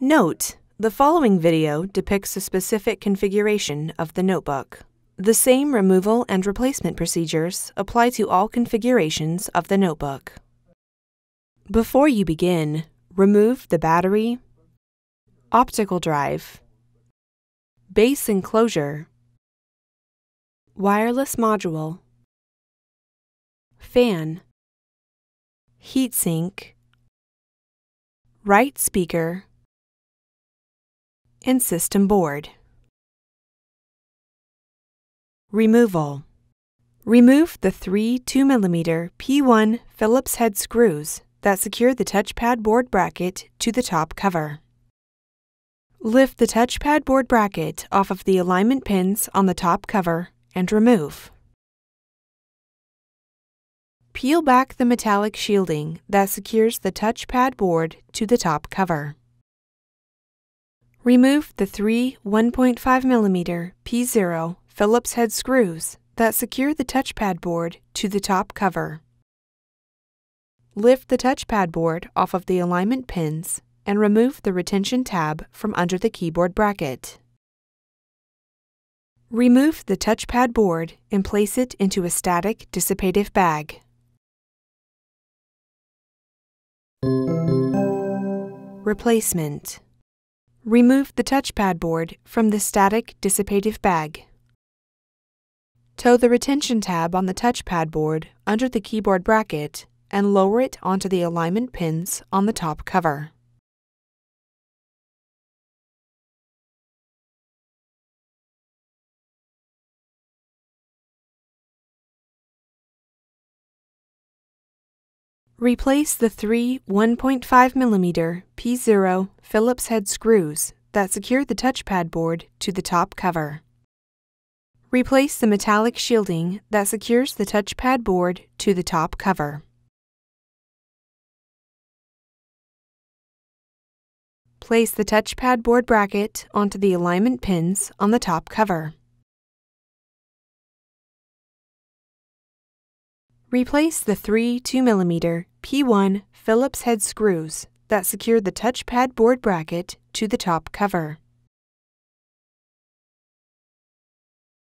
Note, the following video depicts a specific configuration of the notebook. The same removal and replacement procedures apply to all configurations of the notebook. Before you begin, remove the battery, optical drive, base enclosure, wireless module, fan, heatsink, right speaker, and system board. Removal Remove the three 2mm P1 Phillips head screws that secure the touchpad board bracket to the top cover. Lift the touchpad board bracket off of the alignment pins on the top cover and remove. Peel back the metallic shielding that secures the touchpad board to the top cover. Remove the three 1.5mm P0 Phillips head screws that secure the touchpad board to the top cover. Lift the touchpad board off of the alignment pins and remove the retention tab from under the keyboard bracket. Remove the touchpad board and place it into a static dissipative bag. Replacement Remove the touchpad board from the static dissipative bag. Tow the retention tab on the touchpad board under the keyboard bracket and lower it onto the alignment pins on the top cover. Replace the three 1.5mm P0 Phillips head screws that secure the touchpad board to the top cover. Replace the metallic shielding that secures the touchpad board to the top cover. Place the touchpad board bracket onto the alignment pins on the top cover. Replace the three 2mm P1 Phillips head screws that secure the touchpad board bracket to the top cover.